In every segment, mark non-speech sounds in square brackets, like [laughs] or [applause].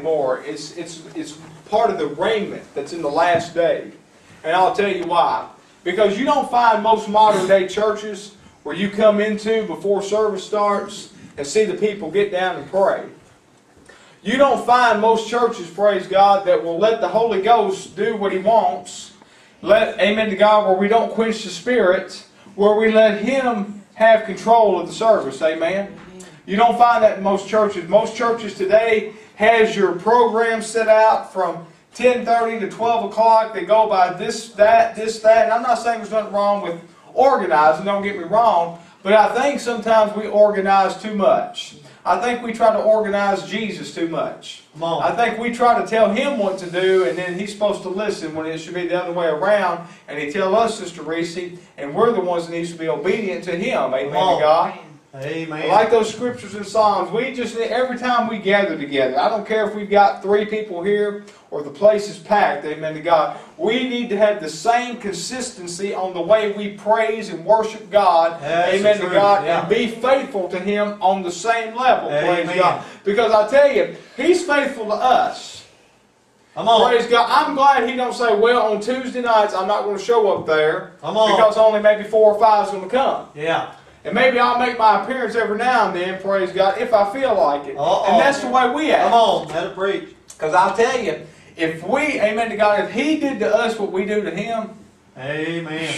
anymore. It's, it's, it's part of the raiment that's in the last day. And I'll tell you why. Because you don't find most modern day churches where you come into before service starts and see the people get down and pray. You don't find most churches, praise God, that will let the Holy Ghost do what He wants. Let, amen to God, where we don't quench the Spirit, where we let Him have control of the service. Amen. You don't find that in most churches. Most churches today has your program set out from 10.30 to 12 o'clock. They go by this, that, this, that. And I'm not saying there's nothing wrong with organizing, don't get me wrong. But I think sometimes we organize too much. I think we try to organize Jesus too much. I think we try to tell him what to do, and then he's supposed to listen when it should be the other way around. And he tell us, Sister Reese, and we're the ones that needs to be obedient to him. Amen to. God. Amen. Like those scriptures and Psalms, we just every time we gather together, I don't care if we've got three people here or the place is packed, amen to God. We need to have the same consistency on the way we praise and worship God, That's amen to God, yeah. and be faithful to Him on the same level, praise God. Because I tell you, He's faithful to us. Come on. Praise God. I'm glad He don't say, well, on Tuesday nights I'm not going to show up there Come on. because only maybe four or five is going to come. Yeah. And maybe I'll make my appearance every now and then, praise God, if I feel like it. Uh-oh. And that's the way we act. Come on. Let it preach. Because I'll tell you, if we, amen to God, if He did to us what we do to Him, Amen.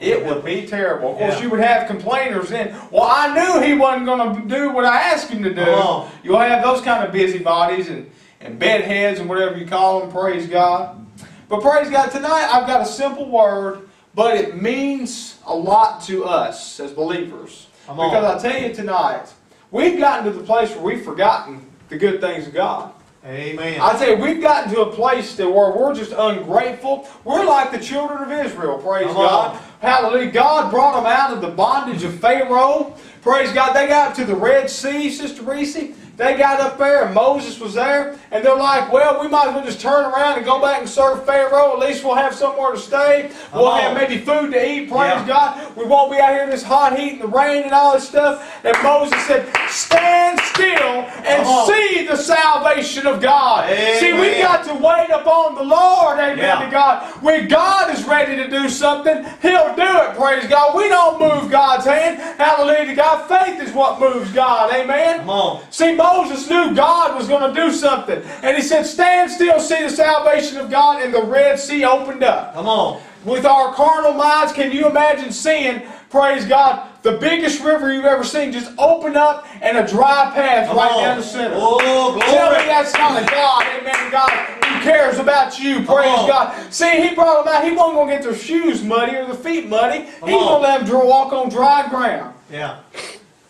it would be terrible. Of course, Yeah. you would have complainers then. Well, I knew He wasn't going to do what I asked Him to do. You'll have those kind of busybodies and, and bedheads and whatever you call them, praise God. But praise God, tonight I've got a simple word, but it means a lot to us as believers. Because I tell you tonight, we've gotten to the place where we've forgotten the good things of God. Amen. I tell you, we've gotten to a place that where we're just ungrateful. We're like the children of Israel, praise Come God. on. Hallelujah. God brought them out of the bondage of Pharaoh. Praise God. They got to the Red Sea, Sister Reese. They got up there and Moses was there. And they're like, well, we might as well just turn around and go back and serve Pharaoh. At least we'll have somewhere to stay. We'll have maybe food to eat. Praise Yeah. God. We won't be out here in this hot heat and the rain and all this stuff. And Moses said, stand still and on. see the salvation of God. See, we got to wait upon the Lord, amen Yeah. to God. When God is ready to do something, He'll do it, praise God. We don't move God's hand. Hallelujah to God. Faith is what moves God, amen. Come on. See, Moses knew God was going to do something. And he said, Stand still, see the salvation of God, and the Red Sea opened up. Come on. With our carnal minds, can you imagine seeing, praise God, the biggest river you've ever seen just open up and a dry path Come right on. down the center? Oh, glory. Tell me that's not a God, amen, God, who cares about you, praise. God. See, he brought them out. He wasn't going to get their shoes muddy or their feet muddy. Come He's going to let them walk on dry ground. Yeah.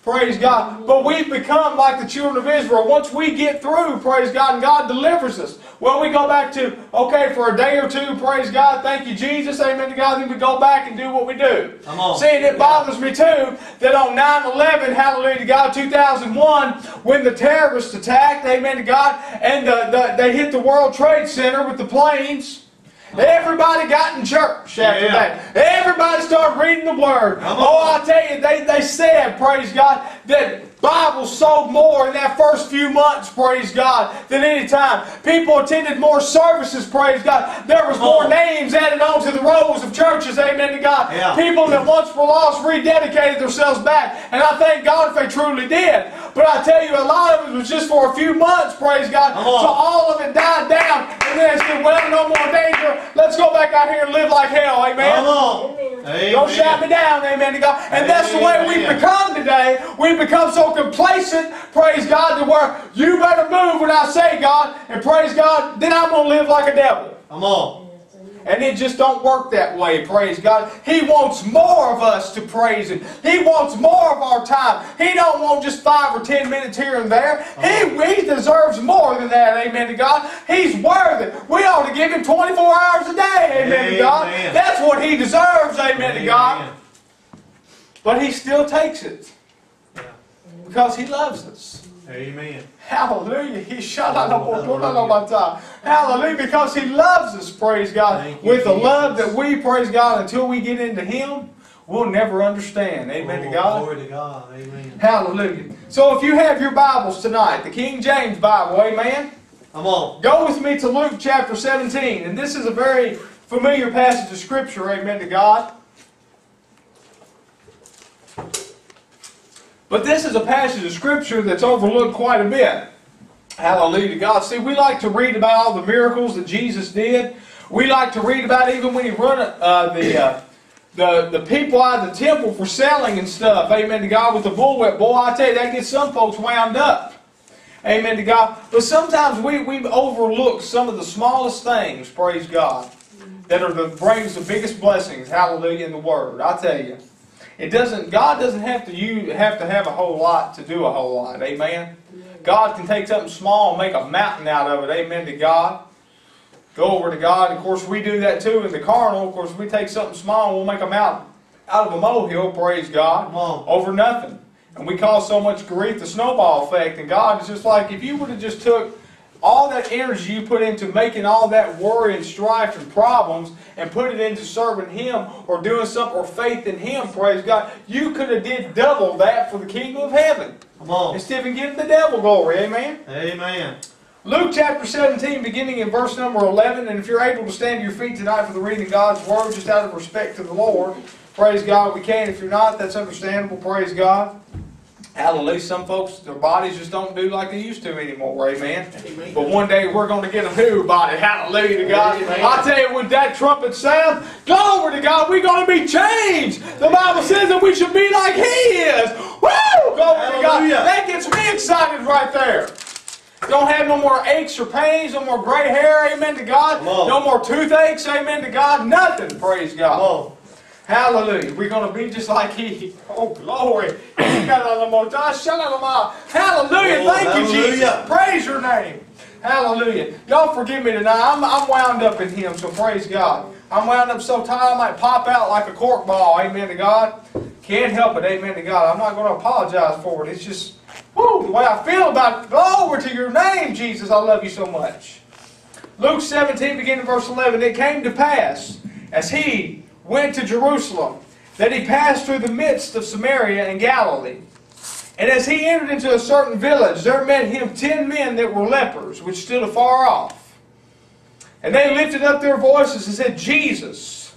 Praise God. But we've become like the children of Israel. Once we get through, praise God, and God delivers us. Well, we go back to, okay, for a day or two, praise God, thank you, Jesus, amen to God, then we go back and do what we do. Come on. See, and it bothers me too that on 9 11, hallelujah to God, 2001, when the terrorists attacked, amen to God, and the, the, they hit the World Trade Center with the planes. Everybody got in church after Yeah. that. Everybody started reading the Word. Oh. I tell you, they, they said, praise God, that Bibles sold more in that first few months, praise God, than any time. People attended more services, praise God. There was more names added on to the rolls of churches, amen to God. Yeah. People that once were lost rededicated themselves back. And I thank God if they truly did. But I tell you, a lot of it was just for a few months, praise God. So all of it died down. And then they said, well, no more danger. Let's go back out here and live like hell, amen. Come on. Amen. Don't shout me down, amen to God. And that's the way we've become today. We've become so complacent, praise God, to where you better move when I say God, and praise God, then I'm going to live like a devil. Come on. And it just don't work that way, praise God. He wants more of us to praise Him. He wants more of our time. He don't want just five or ten minutes here and there. He, uh-huh. he deserves more than that, amen to God. He's worthy. We ought to give Him 24 hours a day, amen, to God. That's what He deserves, amen, to God. But He still takes it. Because He loves us. Amen. Hallelujah. He shall not Hallelujah. Because He loves us, praise God. Thank With the love that we, praise God, until we get into Him, we'll never understand. Amen to Oh, God. Glory to God. Amen. Hallelujah. So if you have your Bibles tonight, the King James Bible, amen, Come on. go with me to Luke chapter 17. And this is a very familiar passage of Scripture, amen to God. But this is a passage of Scripture that's overlooked quite a bit. Hallelujah to God. See, we like to read about all the miracles that Jesus did. We like to read about even when he run uh, the, uh, the the people out of the temple for selling and stuff. Amen to God with the bullwhip. Boy, I tell you, that gets some folks wound up. Amen to God. But sometimes we, we overlook some of the smallest things, praise God, that are the brings the biggest blessings, hallelujah, in the Word. I tell you. It doesn't God doesn't have to you have to have a whole lot to do a whole lot. Amen. God can take something small and make a mountain out of it. Amen to God. Go over to God. Of course, we do that too in the carnal. Of course, we take something small and we'll make a mountain out of a molehill, praise God, over nothing. And we cause so much grief, the snowball effect. And God is just like, if you would have just took all that energy you put into making all that worry and strife and problems and put it into serving Him or doing something or faith in Him, praise God, you could have did double that for the kingdom of heaven. Come on. Instead of giving the devil glory, amen? Amen. Luke chapter 17, beginning in verse number 11. And if you're able to stand to your feet tonight for the reading of God's Word, just out of respect to the Lord, praise God, we can. If you're not, that's understandable, praise God. Hallelujah. Some folks, their bodies just don't do like they used to anymore, amen. Amen. But one day we're going to get a new body. Hallelujah to God. Amen. I tell you, when that trumpet sounds, glory to God, we're going to be changed. The Bible says that we should be like He is. Woo! Glory to God. That gets me excited right there. Don't have no more aches or pains, no more gray hair, amen to God. No more toothaches, amen to God. Nothing, praise God. on. Hallelujah. We're going to be just like He. Oh, glory. Hallelujah. Oh, Thank you, Jesus. Praise your name. Hallelujah. Y'all forgive me tonight. I'm, I'm wound up in Him, so praise God. I'm wound up so tight I might pop out like a cork ball. Amen to God. Can't help it. Amen to God. I'm not going to apologize for it. It's just, whoo, the way I feel about it. Glory to your name, Jesus. I love you so much. Luke 17, beginning verse 11. It came to pass, as he went to Jerusalem, that he passed through the midst of Samaria and Galilee. And as he entered into a certain village, there met him ten men that were lepers, which stood afar off. And they lifted up their voices and said, Jesus,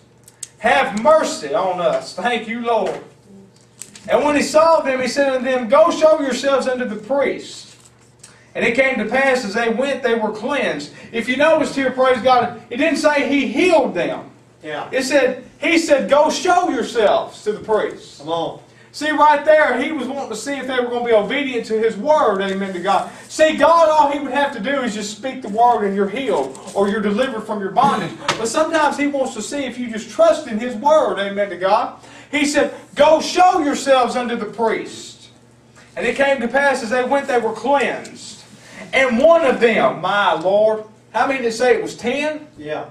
have mercy on us. Thank you, Lord. And when he saw them, he said unto them, Go show yourselves unto the priests. And it came to pass as they went, they were cleansed. If you noticed here, praise God, it didn't say he healed them. Yeah. It said, he said, go show yourselves to the priests. Come on. See, right there, he was wanting to see if they were going to be obedient to his word. Amen to God. See, God, all he would have to do is just speak the word and you're healed or you're delivered from your bondage. But sometimes he wants to see if you just trust in his word. Amen to God. He said, go show yourselves unto the priest. And it came to pass as they went, they were cleansed. And one of them, my Lord, how many did it say it was ten? Yeah.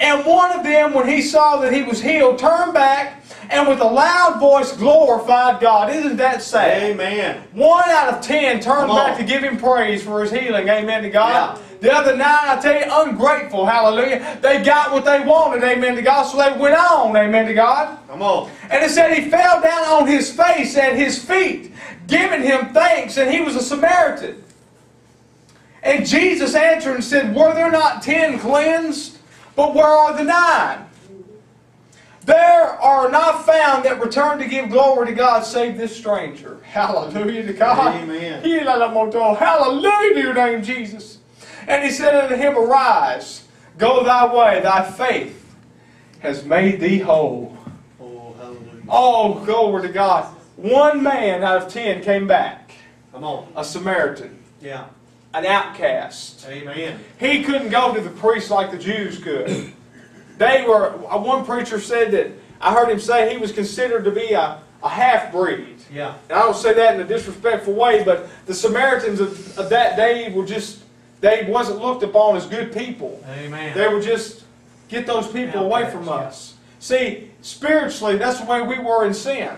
And one of them, when he saw that he was healed, turned back and with a loud voice glorified God. Isn't that sad? Amen. One out of ten turned back to give him praise for his healing. Amen to God. Yeah. The other nine, I tell you, ungrateful. Hallelujah. They got what they wanted. Amen to God. So they went on. Amen to God. Come on. And it said he fell down on his face at his feet, giving him thanks, and he was a Samaritan. And Jesus answered and said, Were there not ten cleansed? But where are the nine? There are not found that return to give glory to God save this stranger. [laughs] Hallelujah to God. Amen. Hallelujah to your name, Jesus. And he said unto him, Arise, go thy way, thy faith has made thee whole. Oh, hallelujah. Oh, glory to God. One man out of ten came back, Come on. a Samaritan, Yeah. An outcast. Amen. He couldn't go to the priest like the Jews could. They were, uh, one preacher said that, I heard him say he was considered to be a, a half breed. Yeah. And I don't say that in a disrespectful way, but the Samaritans of, of that day were just, they wasn't looked upon as good people. Amen. They were just, get those people away from Outcasts, us. See, spiritually, that's the way we were in sin.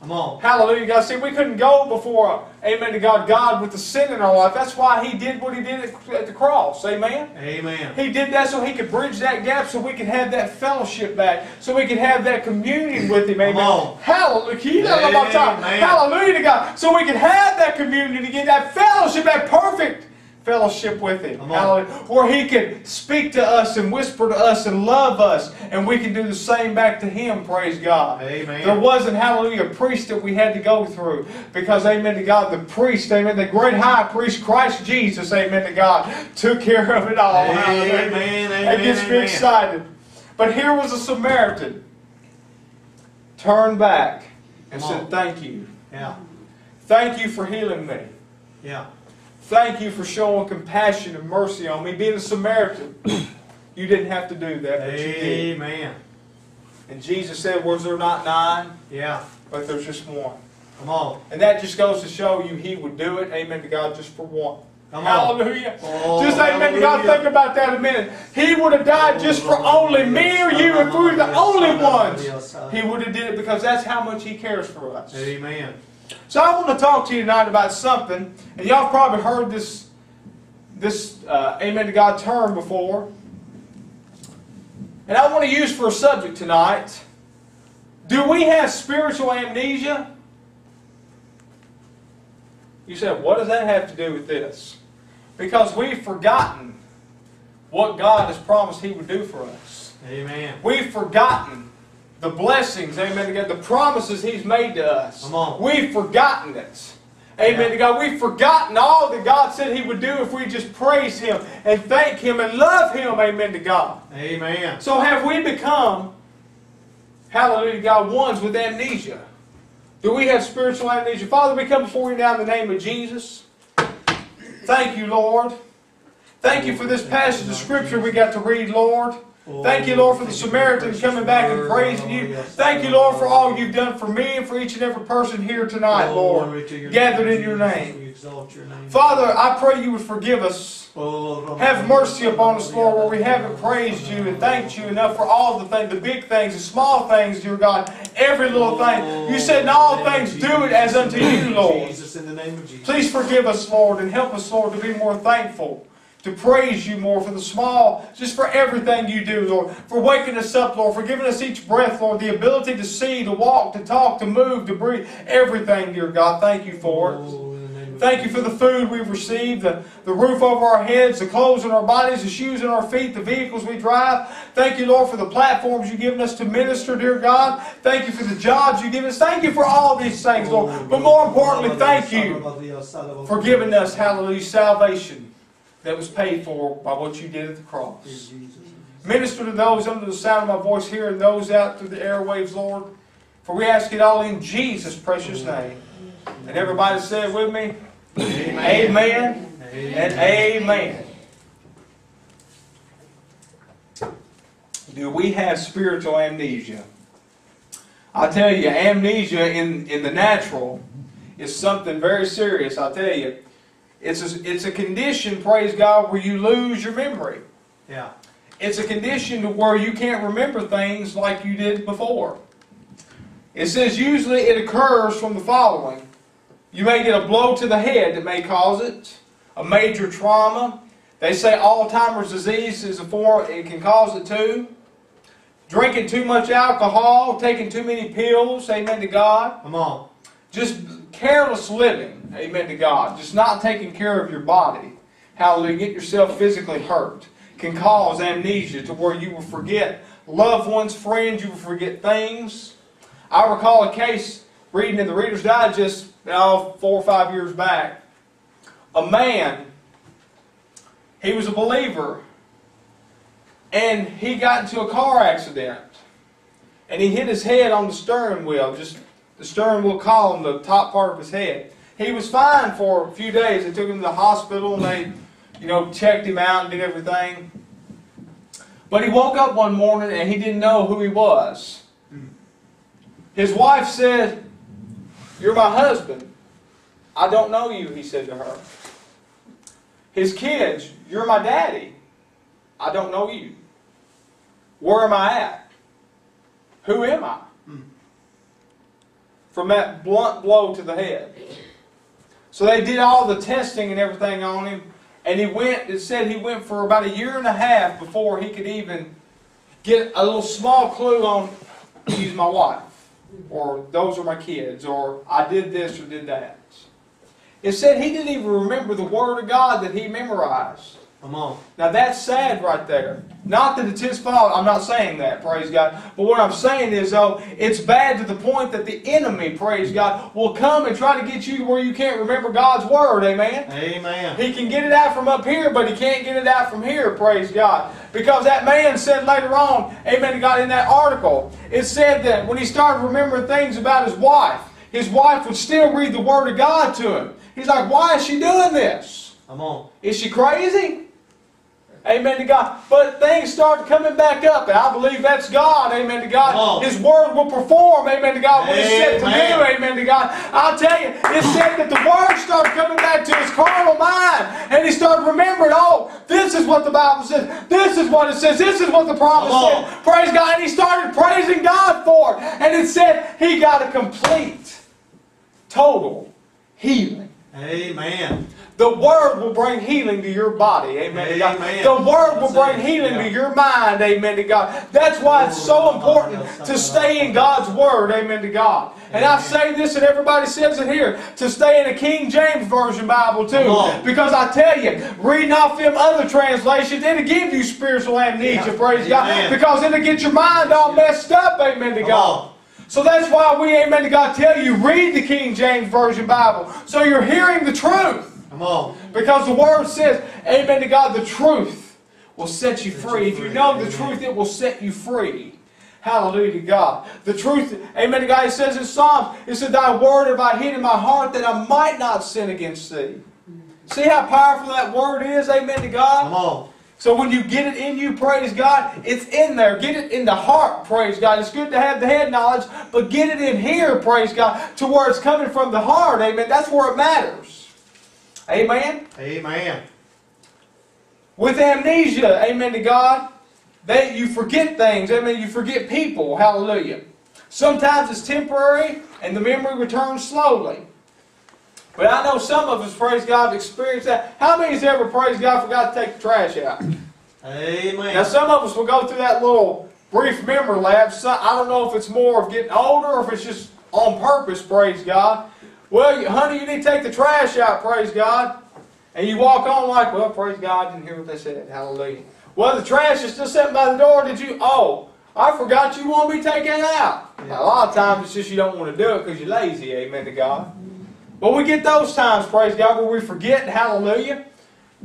Come on. Hallelujah, God. See, we couldn't go before, amen to God, God with the sin in our life. That's why He did what He did at, the cross. Amen. Amen. He did that so He could bridge that gap so we could have that fellowship back, so we could have that communion with Him. Amen. Come on. Hallelujah. You know about time. Amen. Hallelujah to God. So we could have that communion again, that fellowship, that perfect fellowship with Him. Come on. Hallelujah. Where He can speak to us and whisper to us and love us, and we can do the same back to Him. Praise God. Amen. There wasn't, hallelujah, a priest that we had to go through. Because, amen to God, the priest, amen, the great high priest, Christ Jesus, amen to God, took care of it all. Hallelujah. Amen. That gets me Amen. excited. But here was a Samaritan. Turned back and Come on. said, Thank you. Yeah. Thank you for healing me. Yeah. Thank you for showing compassion and mercy on me. Being a Samaritan, [clears throat] you didn't have to do that, but you did. Amen. And Jesus said, Was there not nine? Yeah. But there's just one. Come on. And that just goes to show you He would do it. Amen to God just for one. Come on. Hallelujah. Oh, just amen to God. Think about that a minute. He would have died oh, just for only me or you if we were the only ones. He would have did it because that's how much He cares for us. Amen. So I want to talk to you tonight about something, and y'all have probably heard this, this uh, amen to God term before. And I want to use for a subject tonight. Do we have spiritual amnesia? You said, what does that have to do with this? Because we've forgotten what God has promised He would do for us. Amen. We've forgotten the blessings, amen to God, the promises He's made to us. Come on. We've forgotten it. Amen Yeah. to God. We've forgotten all that God said He would do if we just praise Him and thank Him and love Him. Amen to God. Amen. So have we become, hallelujah, God, ones with amnesia? Do we have spiritual amnesia? Father, we come before you now in the name of Jesus. Thank you, Lord. Thank you for this passage of Scripture we got to read, Lord. Thank you, Lord, for the Samaritan coming back and praising you. Thank you, Lord, for all you've done for me and for each and every person here tonight, oh, Lord. gathered in your name. We exalt your name. Father, I pray you would forgive us. Oh, Have mercy upon us, Lord, where we haven't praised you and thanked you enough for all the things, the big things, the small things, dear God, every little oh, thing. You said in all things, do it as unto you, Lord. Jesus, in the name of Jesus. Please forgive us, Lord, and help us, Lord, to be more thankful, to praise you more for the small, just for everything you do, Lord, for waking us up, Lord, for giving us each breath, Lord, the ability to see, to walk, to talk, to move, to breathe, everything, dear God. Thank you for it. Oh, in the name of Thank you for the food we've received, the, the roof over our heads, the clothes on our bodies, the shoes on our feet, the vehicles we drive. Thank you, Lord, for the platforms you've given us to minister, dear God. Thank you for the jobs you've given us. Thank you for all these things, Lord. But more importantly, thank you for giving us, hallelujah, salvation that was paid for by what you did at the cross. Minister to those under the sound of my voice here and those out through the airwaves, Lord. For we ask it all in Jesus' precious name. And everybody said with me, Amen and amen. Do we have spiritual amnesia? I tell you, amnesia in, in the natural is something very serious. I tell you, it's a, it's a condition, praise God, where you lose your memory. Yeah. It's a condition to where you can't remember things like you did before. It says usually it occurs from the following. You may get a blow to the head that may cause it, a major trauma. They say Alzheimer's disease is a form, it can cause it too. Drinking too much alcohol, taking too many pills, amen to God. Come on. Just careless living, amen to God. Just not taking care of your body. how Hallelujah. Get yourself physically hurt. Can cause amnesia to where you will forget loved ones, friends, you will forget things. I recall a case reading in the Reader's Digest oh, four or five years back. A man, he was a believer, and he got into a car accident. And he hit his head on the steering wheel, just the steering wheel column, the top part of his head. He was fine for a few days. They took him to the hospital and they, you know, checked him out and did everything. But he woke up one morning and he didn't know who he was. His wife said, You're my husband. I don't know you, he said to her. His kids, You're my daddy. I don't know you. Where am I at? Who am I? From that blunt blow to the head. So they did all the testing and everything on him, and he went, it said he went for about a year and a half before he could even get a little small clue on, he's my wife, or those are my kids, or I did this or did that. It said he didn't even remember the Word of God that he memorized. Come on. Now that's sad right there. Not that it's his fault. I'm not saying that, praise God. But what I'm saying is, though, it's bad to the point that the enemy, praise God, will come and try to get you where you can't remember God's word. Amen. Amen. He can get it out from up here, but he can't get it out from here, praise God. Because that man said later on, amen to God, in that article, it said that when he started remembering things about his wife, his wife would still read the Word of God to him. He's like, why is she doing this? Come on. Is she crazy? Amen to God. But things start coming back up, and I believe that's God. Amen to God. Oh. His word will perform. Amen to God. What it's said to do. Amen to God. I'll tell you, it said that the word started coming back to his carnal mind, and he started remembering, oh, this is what the Bible says. This is what it says. This is what the promise said. Praise God. And he started praising God for it. And it said he got a complete, total healing. Amen. The Word will bring healing to your body. Amen. to God. The Word will bring healing Yeah. to your mind. Amen to God. That's why it's so important to stay in God's Word. Amen to God. And I say this, and everybody says it here, to stay in a King James Version Bible too. Because I tell you, reading off them other translations, it'll give you spiritual amnesia. Yeah. Praise God. Because it'll get your mind all messed up. Amen to Come God. on. So that's why we, amen to God, tell you, read the King James Version Bible. So you're hearing the truth. Come on. Because the Word says, Amen to God, the truth will set you free. If you know the truth, it will set you free. Hallelujah to God. The truth, Amen to God, it says in Psalms, it said, Thy word have I hid in my heart that I might not sin against thee. See how powerful that word is, Amen to God? Come on. So when you get it in you, praise God, it's in there. Get it in the heart, praise God. It's good to have the head knowledge, but get it in here, praise God, to where it's coming from the heart, amen. That's where it matters. Amen. Amen. With amnesia, amen to God, that you forget things, amen. You forget people, hallelujah. Sometimes it's temporary and the memory returns slowly. But I know some of us, praise God, have experienced that. How many's ever, praise God, forgot to take the trash out? Amen. Now, some of us will go through that little brief memory lapse. So- I don't know if it's more of getting older or if it's just on purpose, praise God. Well, honey, you need to take the trash out, praise God. And you walk on like, well, praise God, I didn't hear what they said. Hallelujah. Well, the trash is still sitting by the door. Did you? Oh, I forgot you want me taking it out. Now, a lot of times it's just you don't want to do it because you're lazy. Amen to God. But we get those times, praise God, where we forget, hallelujah.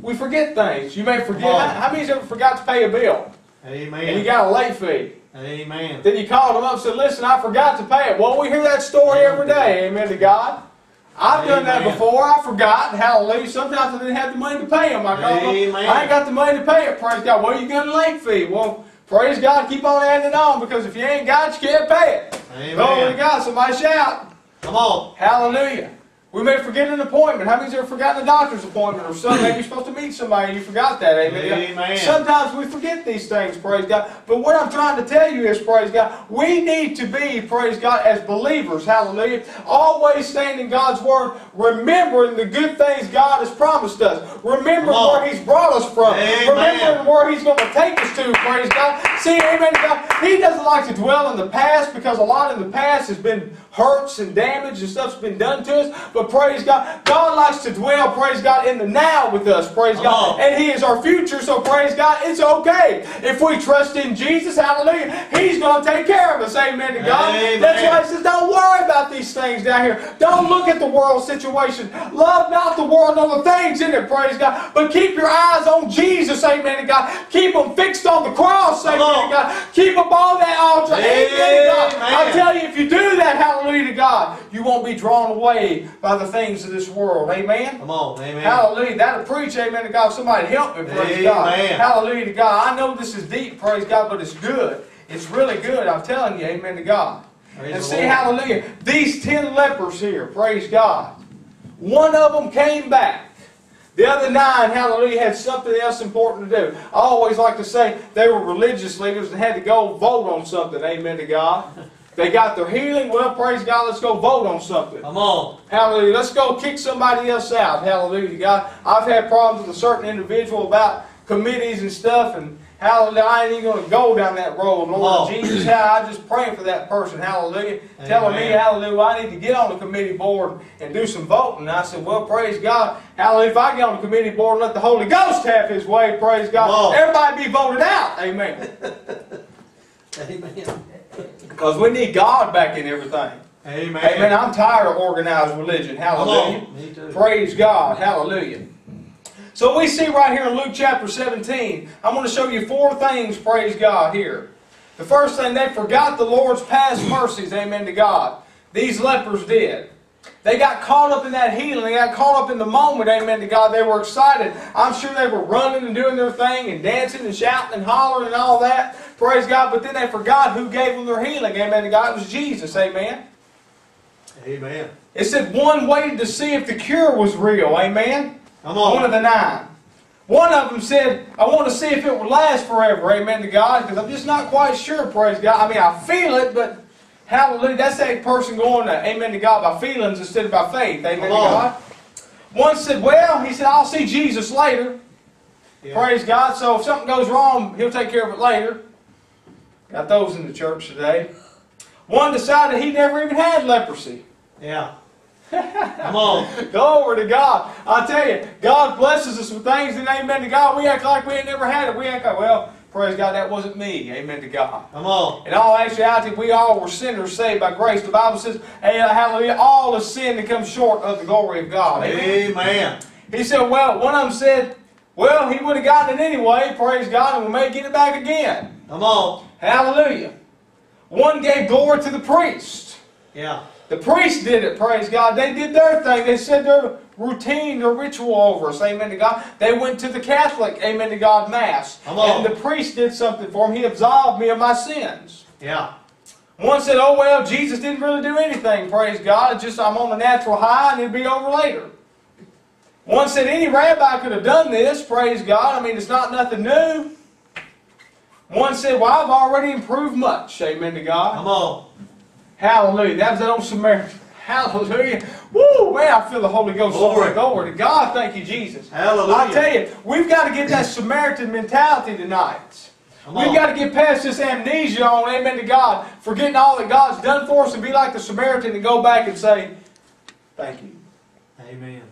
We forget things. You may forget. How, how many's ever forgot to pay a bill? Amen. And you got a late fee. Amen. Then you called them up and said, listen, I forgot to pay it. Well, we hear that story every day. Amen to God. I've done that before. I forgot. Hallelujah. Sometimes I didn't have the money to pay them. Oh, I called them. Amen. I ain't got the money to pay it. Praise God. Well, you got a late fee. Well, praise God. Keep on adding on because if you ain't got it, you can't pay it. Glory to Amen. God. Somebody shout. Come on. Hallelujah. We may forget an appointment. How many's ever forgotten a doctor's appointment or something? Maybe you're supposed to meet somebody and you forgot that. Amen. Amen. Sometimes we forget these things, praise God. But what I'm trying to tell you is, praise God, we need to be, praise God, as believers, hallelujah, always standing God's word, remembering the good things God has promised us. Remembering where He's brought us from. Amen. Remembering where He's going to take us to, praise God. See, amen God. He doesn't like to dwell in the past because a lot in the past has been hurts and damage and stuff's been done to us. But praise God, God likes to dwell, praise God, in the now with us, praise Come God. on. And He is our future, so praise God, it's okay. If we trust in Jesus, hallelujah, He's going to take care of us, amen to God. Amen. That's why He says, don't worry about these things down here. Don't look at the world situation. Love not the world nor the things in it, praise God. But keep your eyes on Jesus, amen to God. Keep them fixed on the cross, amen to God. Keep them on that altar, amen to God. I Amen. tell you, if you do that, hallelujah to God, you won't be drawn away by the things of this world, amen. Come on. Amen. Hallelujah. That'll preach, amen to God. Somebody help me, praise God. Hallelujah to God. I know this is deep, praise God, but it's good. It's really good, I'm telling you, amen to God. Praise and see, Lord. hallelujah, these ten lepers here, praise God. One of them came back. The other nine, hallelujah, had something else important to do. I always like to say they were religious leaders and had to go vote on something, amen to God. They got their healing. Well, praise God. Let's go vote on something. Come on. Hallelujah. Let's go kick somebody else out. Hallelujah. God, I've had problems with a certain individual about committees and stuff, and hallelujah, I ain't even going to go down that road. Lord Oh. Jesus, how I just praying for that person. Hallelujah. Telling me, hallelujah, I need to get on the committee board and do some voting. And I said, well, praise God. Hallelujah. If I get on the committee board and let the Holy Ghost have his way, praise God, everybody be voted out. Amen. [laughs] Amen. Because we need God back in everything. Amen. Amen. I'm tired of organized religion. Hallelujah. Me too. Praise God. Hallelujah. So we see right here in Luke chapter 17, I'm going to show you four things, praise God, here. The first thing, they forgot the Lord's past mercies, amen to God. These lepers did. They got caught up in that healing. They got caught up in the moment, amen to God. They were excited. I'm sure they were running and doing their thing and dancing and shouting and hollering and all that. Praise God. But then they forgot who gave them their healing, amen to God. It was Jesus, amen. Amen. It said one waited to see if the cure was real, amen. Come One of the nine. One of them said, I want to see if it will last forever, amen to God, because I'm just not quite sure, praise God. I mean, I feel it, but hallelujah, that's that person going to amen to God by feelings instead of by faith, amen Come to on. God. One said, well, he said, I'll see Jesus later, Yeah. praise God, so if something goes wrong, he'll take care of it later. Got those in the church today. One decided he never even had leprosy. Yeah. [laughs] Come on. Glory to God. I tell you, God blesses us with things, and amen to God. We act like we ain't never had it. We act like, well, praise God, that wasn't me. Amen to God. Come on. In all actuality, we all were sinners saved by grace. The Bible says, hey, hallelujah, all have sin and come short of the glory of God. Amen. Amen. He said, well, one of them said, well, he would have gotten it anyway, praise God, and we may get it back again. Come on. Hallelujah. One gave glory to the priest. Yeah. The priests did it, praise God. They did their thing. They said their routine, their ritual over us, amen to God. They went to the Catholic, amen to God, Mass. On. And the priest did something for him. He absolved me of my sins. Yeah. One said, oh, well, Jesus didn't really do anything, praise God. It's just I'm on a natural high and it'll be over later. One said, any rabbi could have done this, praise God. I mean, it's not nothing new. One said, well, I've already improved much, amen to God. Come on. Hallelujah. That was that old Samaritan. Hallelujah. Woo, man, I feel the Holy Ghost. Glory. Glory to God. Thank you, Jesus. Hallelujah. I tell you, we've got to get that Samaritan mentality tonight. We've got to get past this amnesia on, amen to God, forgetting all that God's done for us and be like the Samaritan and go back and say, Thank you. Amen.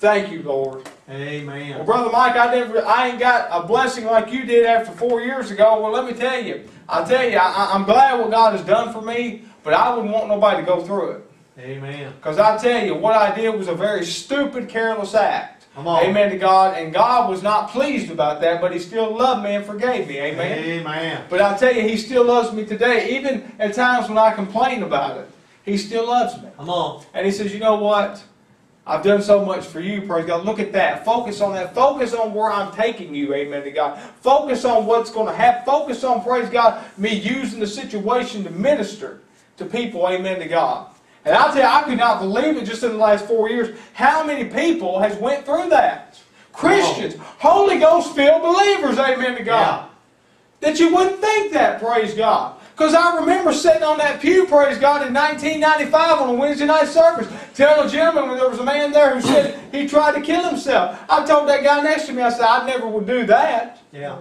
Thank you, Lord. Well, Amen. Brother Mike, I never, I ain't got a blessing like you did after four years ago. Well, let me tell you, I tell you, I, I'm glad what God has done for me, but I wouldn't want nobody to go through it. Amen. Because I tell you, what I did was a very stupid, careless act. Come on. Amen to God. And God was not pleased about that, but He still loved me and forgave me. Amen. Amen. But I tell you, He still loves me today. Even at times when I complain about it, He still loves me. Come on. And He says, you know what? I've done so much for you, praise God. Look at that. Focus on that. Focus on where I'm taking you, amen to God. Focus on what's going to happen. Focus on, praise God, me using the situation to minister to people, amen to God. And I'll tell you, I could not believe it just in the last four years how many people has went through that. Christians, Holy Ghost filled believers, amen to God. That you wouldn't think that, praise God. Because I remember sitting on that pew, praise God, in 1995 on a Wednesday night service, telling a gentleman when there was a man there who said he tried to kill himself. I told that guy next to me, I said, I never would do that. Yeah.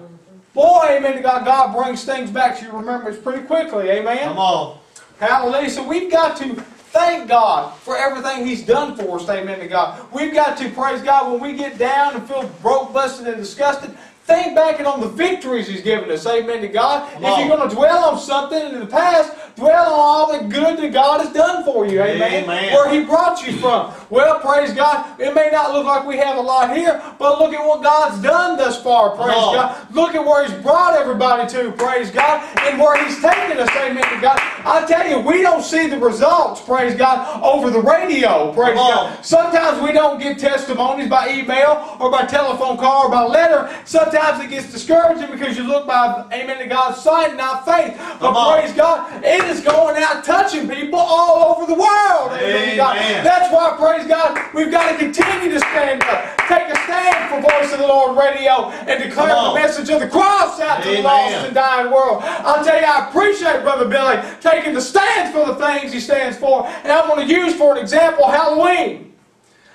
Boy, amen to God, God brings things back to your remembrance pretty quickly, amen? Come on. Hallelujah. So we've got to thank God for everything He's done for us. Amen to God. We've got to praise God when we get down and feel broke, busted, and disgusted. Think back and on the victories He's given us. Amen to God. Come if on. you're going to dwell on something in the past, dwell on all the good that God has done for you. Amen. Amen. Where He brought you from. Well, praise God. It may not look like we have a lot here, but look at what God's done thus far. Praise. God. Look at where He's brought everybody to. Praise God. And where He's taken us. Amen to God. I tell you, we don't see the results, praise God, over the radio, praise. God. Sometimes we don't get testimonies by email or by telephone call or by letter. Sometimes it gets discouraging because you look by, amen to God's sight and not faith. But Come on. praise God, it is going out touching people all over the world. Amen. Amen. That's why, praise God, we've got to continue to stand up. Take a stand for Voice of the Lord Radio and declare the message of the cross out to the lost and dying world. I'll tell you, I appreciate Brother Billy taking the stand for the things he stands for. And I want to use for an example Halloween.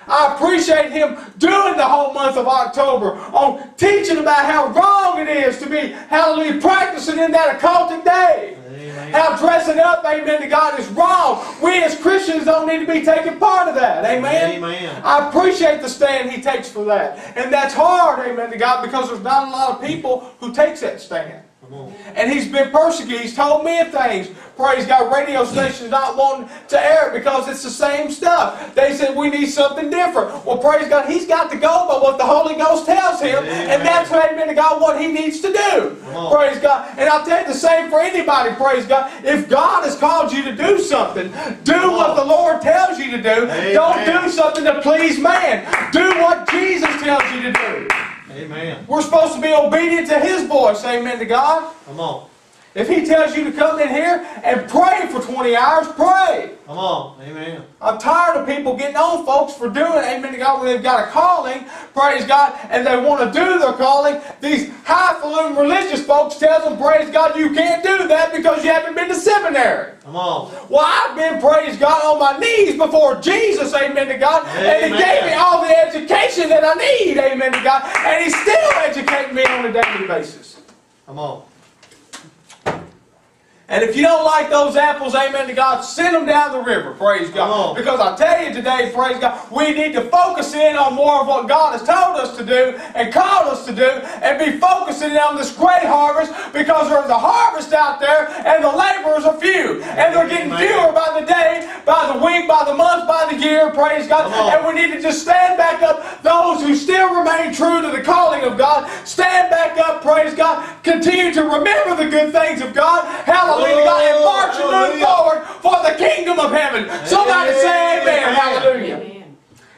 I appreciate him doing the whole month of October on teaching about how wrong it is to be, hallelujah, practicing in that occultic day. Amen. How dressing up, amen, to God is wrong. We as Christians don't need to be taking part of that. Amen. Amen. I appreciate the stand he takes for that. And that's hard, amen, to God, because there's not a lot of people who takes that stand. And he's been persecuted. He's told me things. Praise God. Radio stations not wanting to air it because it's the same stuff. They said we need something different. Well, praise God. He's got to go by what the Holy Ghost tells him. Amen. And that's what amen to God what he needs to do. Praise God. And I'll tell you the same for anybody. Praise God. If God has called you to do something, do what the Lord tells you to do. Don't do something to please man. Do what Jesus tells you to do. Amen. We're supposed to be obedient to His voice. Amen to God. Come on. If he tells you to come in here and pray for 20 hours, pray. Come on. Amen. I'm tired of people getting on folks for doing it. Amen to God when they've got a calling, praise God, and they want to do their calling. These highfalutin religious folks tell them, praise God, you can't do that because you haven't been to seminary. Come on. Well, I've been, praise God, on my knees before Jesus, amen to God, and He gave me all the education that I need, amen to God, and He's still educating me on a daily basis. Come on. And if you don't like those apples, amen to God, send them down the river, praise God. Because I tell you today, praise God, we need to focus in on more of what God has told us to do and called us to do and be focusing on this great harvest because there's a harvest out there and the laborers are few. And they're getting fewer by the day, by the week, by the month, by the year, praise God. And we need to just stand back up, those who still remain true to the calling of God, stand back up, praise God, continue to remember the good things of God, hallelujah, to God, and march and move forward for the kingdom of heaven. Somebody say amen, Amen. hallelujah.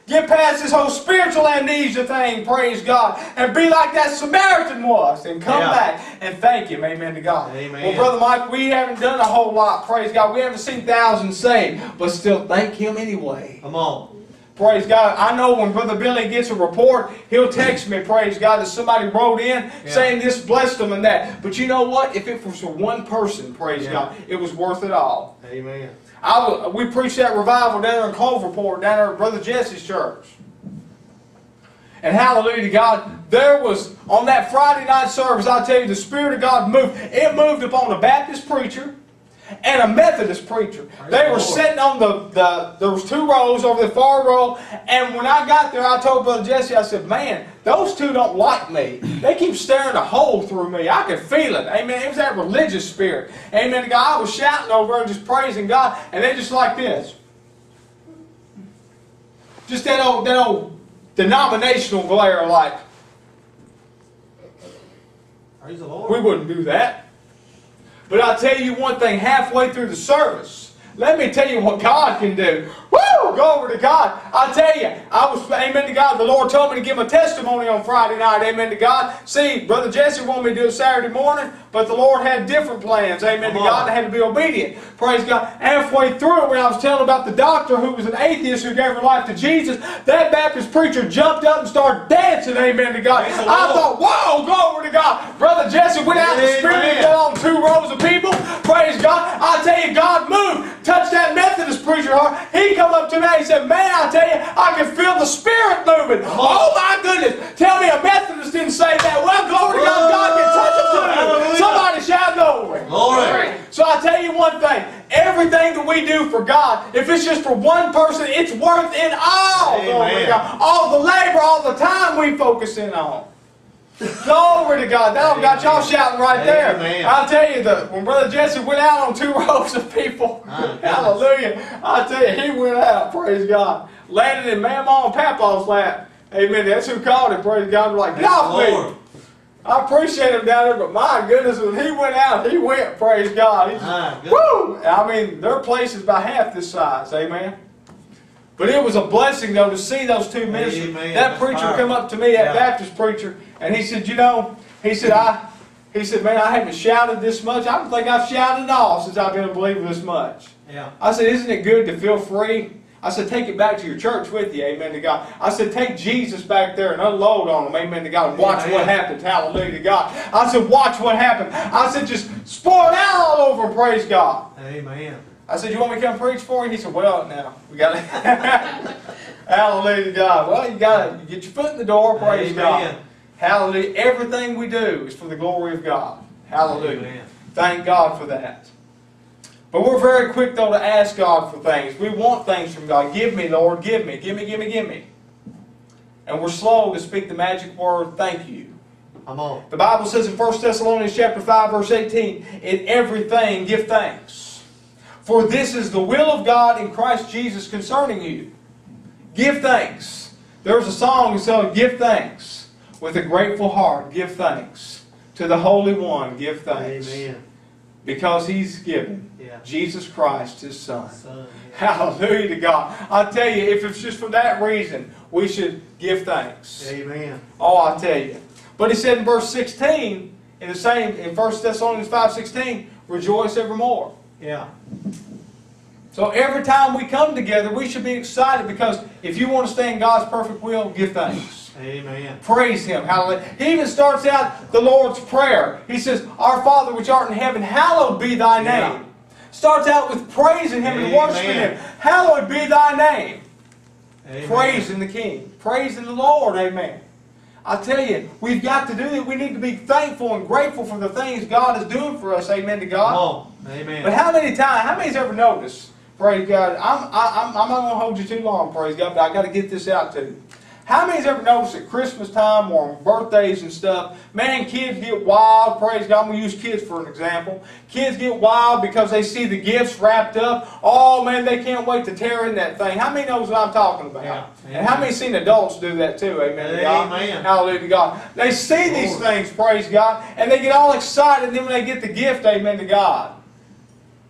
Get past this whole spiritual amnesia thing, praise God, and be like that Samaritan was, and come Yeah. back and thank Him, amen to God. Amen. Well, Brother Mike, we haven't done a whole lot, praise God. We haven't seen thousands saved, but still thank Him anyway. Come on. Praise God. I know when Brother Billy gets a report, he'll text me, praise God, that somebody wrote in Yeah. saying this blessed them and that. But you know what? If it was for one person, praise Yeah. God, it was worth it all. Amen. I we preached that revival down there in Cloverport, down there at Brother Jesse's church. And hallelujah to God, there was, on that Friday night service, I tell you, the Spirit of God moved. It moved upon a Baptist preacher and a Methodist preacher. They were sitting on the, the, there was two rows over the far row, and when I got there, I told Brother Jesse, I said, man, those two don't like me. They keep staring a hole through me. I can feel it. Amen. It was that religious spirit. Amen. God, I was shouting over there, just praising God, and they just like this. Just that old, that old denominational glare like, Praise the Lord. We wouldn't do that. But I'll tell you one thing halfway through the service. Let me tell you what God can do. Woo! Go over to God. I tell you, I was, amen to God. The Lord told me to give a testimony on Friday night. Amen to God. See, Brother Jesse wanted me to do it Saturday morning, but the Lord had different plans. Amen to God. I had to be obedient. Praise God. Halfway through it, when I was telling about the doctor who was an atheist who gave her life to Jesus, that Baptist preacher jumped up and started dancing. Amen to God. Praise I thought, whoa, glory to God. Brother Jesse went out in the spirit and got on two rows of people. Praise God. I tell you, God moved. Touched that Methodist preacher heart. He come up to me and he said, man, I tell you, I can feel the spirit moving. Oh my goodness. Tell me a Methodist didn't say that. Well, glory to God. God can touch them. Hallelujah. Somebody shout glory. Glory. So I tell you one thing. Everything that we do for God, if it's just for one person, it's worth it all. Glory to God. All the labor, all the time we focus in on. Glory to God. That got y'all shouting right there. Amen. I'll tell you that when Brother Jesse went out on two [laughs] rows of people, My goodness. hallelujah. I'll tell you, he went out, praise God. Landed in Mama and Papa's lap. Amen. That's who called it, praise God. We're like, get off me. I appreciate him down there, but my goodness, when he went out, he went, praise God. He just, My woo! I mean, their place is about half this size, amen. But it was a blessing, though, to see those two ministers. Amen. That That's preacher come up to me, that Yeah. Baptist preacher, and he said, you know, he said, I, He said, man, I haven't shouted this much. I don't think I've shouted at all since I've been a believer this much. Yeah. I said, isn't it good to feel free? I said, take it back to your church with you, amen to God. I said, take Jesus back there and unload on him, amen to God, and watch Amen. what happens, hallelujah to God. I said, watch what happens. I said, just pour it out all over, praise God. Amen. I said, you want me to come preach for you? He said, well, now, we got to, [laughs] hallelujah to God. Well, you got to get your foot in the door, praise God. Hallelujah. Everything we do is for the glory of God. Hallelujah. Amen. Thank God for that. But we're very quick, though, to ask God for things. We want things from God. Give me, Lord, give me, give me, give me, give me. And we're slow to speak the magic word, thank you. Come on. The Bible says in 1 Thessalonians chapter 5, verse 18, in everything give thanks. For this is the will of God in Christ Jesus concerning you. Give thanks. There's a song that says, Give thanks. With a grateful heart, give thanks. To the Holy One, give thanks. Amen. Because He's given Yeah. Jesus Christ, His Son. Son. Hallelujah to God. I tell you, if it's just for that reason, we should give thanks. Amen. Oh, I tell you. But he said in verse 16, in the same, in 1 Thessalonians 5.16, rejoice evermore. Yeah. So every time we come together, we should be excited because if you want to stay in God's perfect will, give thanks. Amen. Praise Him. Hallelujah. He even starts out the Lord's Prayer. He says, Our Father which art in heaven, hallowed be thy Yeah. name. Starts out with praising Him and Amen. worshiping Him. Hallowed be thy name. Amen. Praising the King. Praising the Lord. Amen. I tell you, we've got to do it. We need to be thankful and grateful for the things God is doing for us. Amen to God. amen. But how many times, how many's ever noticed, praise God, I'm, I, I'm, I'm not going to hold you too long, praise God, but i got to get this out to you. How many's ever noticed at Christmas time or on birthdays and stuff, man, kids get wild, praise God, I'm going to use kids for an example. Kids get wild because they see the gifts wrapped up. Oh, man, they can't wait to tear in that thing. How many knows what I'm talking about? Yeah. And how many seen adults do that too, amen to God? Amen. Hallelujah to God. They see these things, praise God, and they get all excited, and then when they get the gift, amen to God.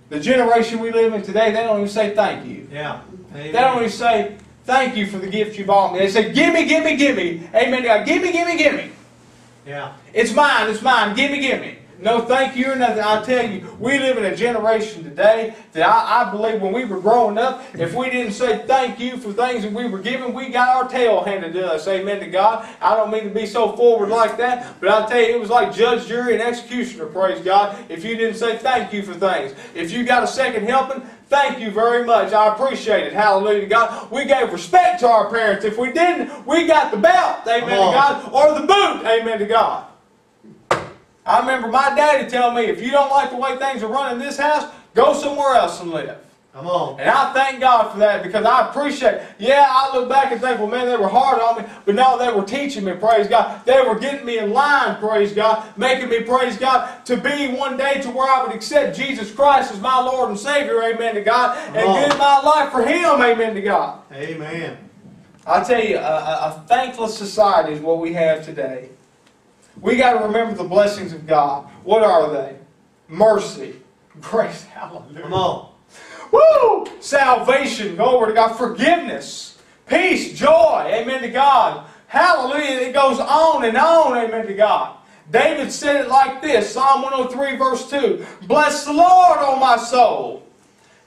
The generation we live in today, they don't even say thank you. Yeah. They don't even say thank you for the gift you bought me. They say, gimme, gimme, gimme. Amen God. Gimme, gimme, gimme. Yeah. It's mine, it's mine. Gimme, gimme. No thank you or nothing. I tell you, we live in a generation today that I, I believe when we were growing up, if we didn't say thank you for things that we were given, we got our tail handed to us. Amen to God. I don't mean to be so forward like that, but I'll tell you, it was like judge, jury, and executioner, praise God, if you didn't say thank you for things. If you got a second helping, thank you very much. I appreciate it. Hallelujah to God. We gave respect to our parents. If we didn't, we got the belt. Amen to God. Or the boot. Amen to God. I remember my daddy telling me, if you don't like the way things are running in this house, go somewhere else and live. Come on. And I thank God for that because I appreciate Yeah, I look back and think, well, man, they were hard on me, but no, they were teaching me, praise God. They were getting me in line, praise God, making me, praise God, to be one day to where I would accept Jesus Christ as my Lord and Savior, amen to God, and on. give my life for Him, amen to God. Amen. I tell you, a, a thankless society is what we have today. We got to remember the blessings of God. What are they? Mercy, grace, [laughs] hallelujah. Come on. Woo! Salvation, glory to God. Forgiveness, peace, joy, amen to God. Hallelujah. It goes on and on, amen to God. David said it like this Psalm 103, verse 2 Bless the Lord, O my soul,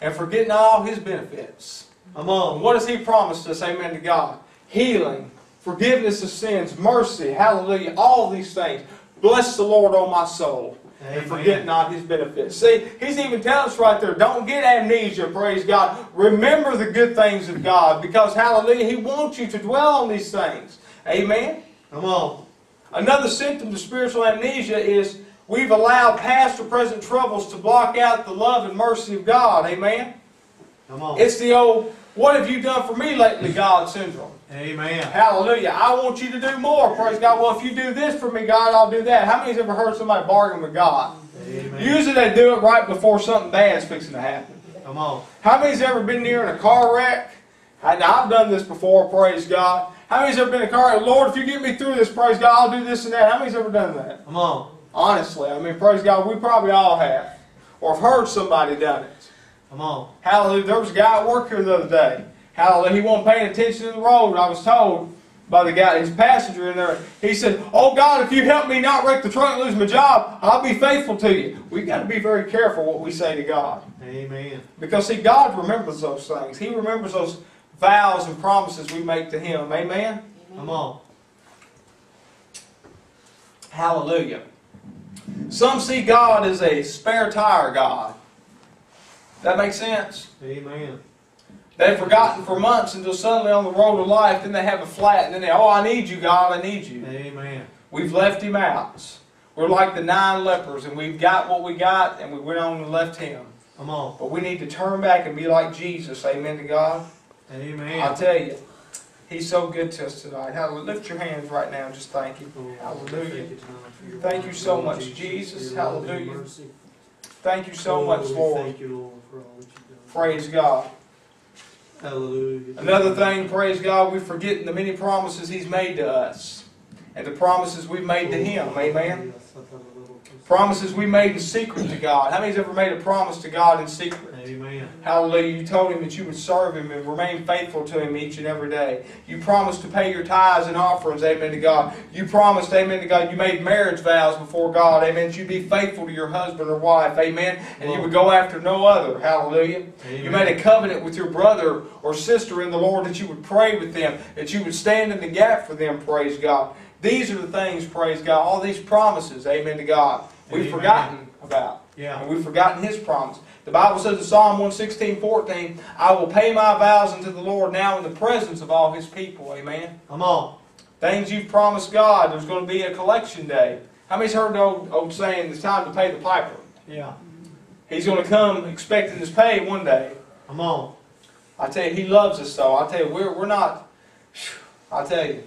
and forget not all his benefits. Come on. what has He promised us? Amen to God. Healing, forgiveness of sins, mercy, hallelujah, all these things. Bless the Lord, O my soul. And forget not his benefits. See, he's even telling us right there, don't get amnesia, praise God. Remember the good things of God because, hallelujah, he wants you to dwell on these things. Amen? Come on. Another symptom of spiritual amnesia is we've allowed past or present troubles to block out the love and mercy of God. Amen? Come on. It's the old, what have you done for me lately, God syndrome. Amen. Hallelujah. I want you to do more. Praise God. Well, if you do this for me, God, I'll do that. How many's ever heard somebody bargain with God? Amen. Usually they do it right before something bad's fixing to happen. Come on. How many's ever been near in a car wreck? And I've done this before, praise God. How many's ever been in a car? Lord, if you get me through this, praise God, I'll do this and that. How many's ever done that? Come on. Honestly, I mean, praise God, we probably all have. Or have heard somebody done it. Come on. Hallelujah. There was a guy at work here the other day. Hallelujah. He wasn't paying attention to the road. I was told by the guy, his passenger in there. He said, "Oh God, if you help me not wreck the truck and lose my job, I'll be faithful to you." We've got to be very careful what we say to God, Amen. because see, God remembers those things. He remembers those vows and promises we make to Him. Amen. Come on. Hallelujah. Some see God as a spare tire God. That makes sense. Amen. They've forgotten for months until suddenly on the road of life, then they have a flat, and then they, oh, I need you, God, I need you. Amen. We've left Him out. We're like the nine lepers, and we've got what we got, and we went on and left Him. Come on. But we need to turn back and be like Jesus. Amen to God. Amen. I'll tell you, He's so good to us tonight. Hallelujah. Lift your hands right now and just thank Him. Hallelujah. Thank you so much, Jesus. Hallelujah. Thank you so much, Lord. Thank you, Hallelujah. Another thing, praise God, we're forgetting the many promises He's made to us and the promises we've made to Him. Amen. Promises we made in secret to God. How many's ever made a promise to God in secret? Amen. Hallelujah. You told Him that you would serve Him and remain faithful to Him each and every day. You promised to pay your tithes and offerings. Amen to God. You promised, Amen to God, you made marriage vows before God. Amen. That you'd be faithful to your husband or wife. Amen. And you would go after no other. Hallelujah. You made a covenant with your brother or sister in the Lord that you would pray with them, that you would stand in the gap for them, praise God. These are the things, praise God, all these promises, amen to God, we've Amen. forgotten about. Yeah. And we've forgotten His promise. The Bible says in Psalm 116, 14, I will pay my vows unto the Lord now in the presence of all His people, amen. Come on. Things you've promised God, there's going to be a collection day. How many's heard the old, old saying, it's time to pay the piper? Yeah. He's going to come expecting his pay one day. Come on. I tell you, he loves us so. I tell you, we're, we're not, [sighs] I tell you,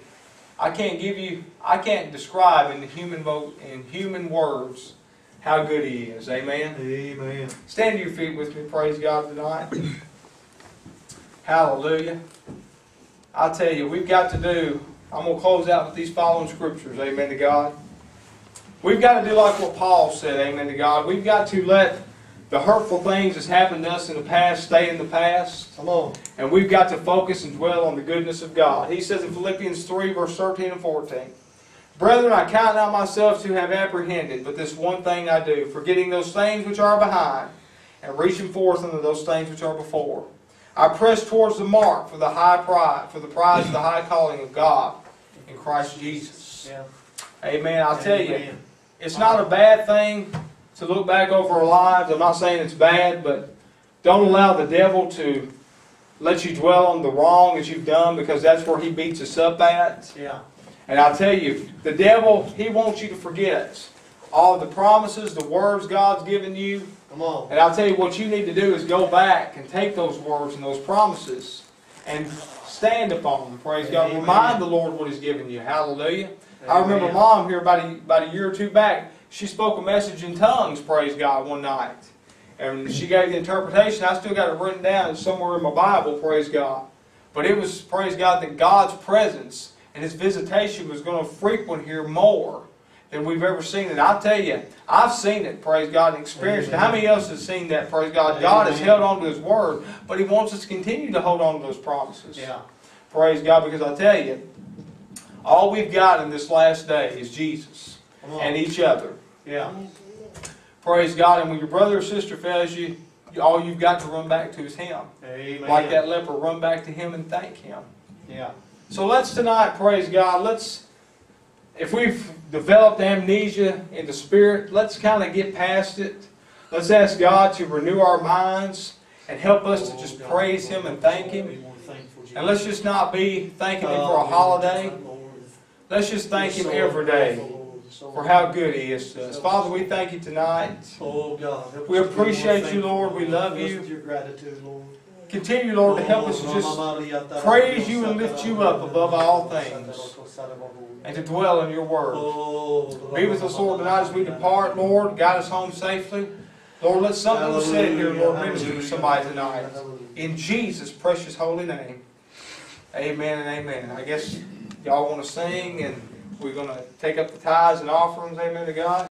I can't give you, I can't describe in human vote, in human words, how good he is. Amen. Amen. Stand to your feet with me, praise God tonight. Hallelujah. I tell you, we've got to do, I'm going to close out with these following scriptures. Amen to God. We've got to do like what Paul said. Amen to God. We've got to let the hurtful things that's happened to us in the past stay in the past. Come on. And we've got to focus and dwell on the goodness of God. He says in Philippians 3, verse 13 and 14, Brethren, I count not myself to have apprehended, but this one thing I do, forgetting those things which are behind, and reaching forth unto those things which are before. I press towards the mark for the high prize, for the prize of the high calling of God in Christ Jesus. Yeah. Amen. I'll tell you, it's not a bad thing to look back over our lives. I'm not saying it's bad, but don't allow the devil to let you dwell on the wrong that you've done because that's where he beats us up at. Yeah. And I'll tell you, the devil, he wants you to forget all the promises, the words God's given you. Come on. And I'll tell you what you need to do is go back and take those words and those promises and stand upon them. Praise God. Remind the Lord what He's given you. Hallelujah. I remember mom here about a, about a year or two back, she spoke a message in tongues, praise God, one night. And she gave the interpretation. I still got it written down somewhere in my Bible, praise God. But it was, praise God, that God's presence and His visitation was going to frequent here more than we've ever seen it. I'll tell you, I've seen it, praise God, and experienced it. How many else has seen that, praise God? God has held on to His Word, but He wants us to continue to hold on to those promises. Yeah. Praise God, because I tell you, all we've got in this last day is Jesus and each other. Yeah. Praise God. And when your brother or sister fails you, you- all you've got to run back to is Him. Amen. Like that leper, run back to Him and thank Him. Yeah. So let's tonight, praise God, let's, if we've developed amnesia in the Spirit, let's kind of get past it. Let's ask God to renew our minds and help us to just praise Him and thank Him. And let's just not be thanking Him for a holiday. Let's just thank Him every day for how good He is to us. Father, we thank you tonight. Oh God. We us to be more appreciate you, Lord. We love you. With your gratitude, Lord. Continue, Lord, to help us to just praise you and lift you up above all things. and to dwell in your word. Be with us, Lord, tonight as we depart, Lord. Guide us home safely. Lord, let something was said here, Lord, minister to somebody tonight. In Jesus' precious holy name. Amen and amen. I guess y'all want to sing and we're going to take up the tithes and offerings. Amen to God.